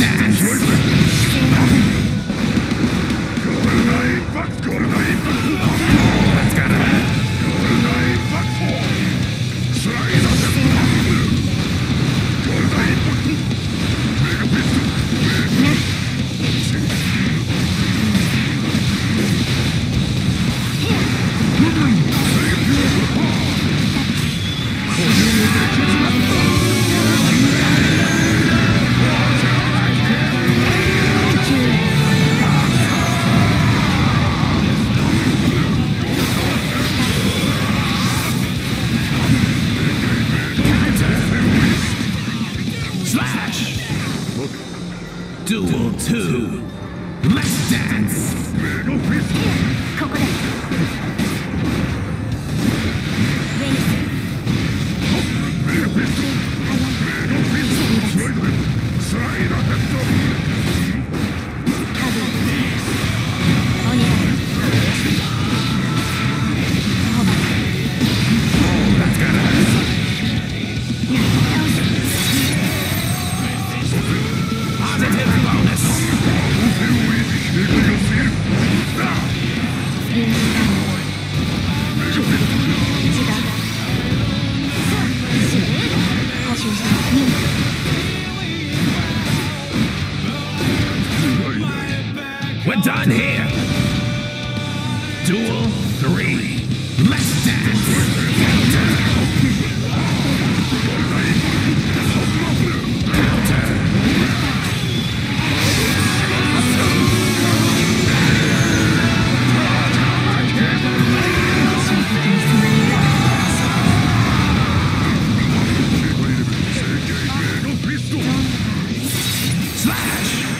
dance. Slash! Duel 2! We're done here. Duel three. Slash!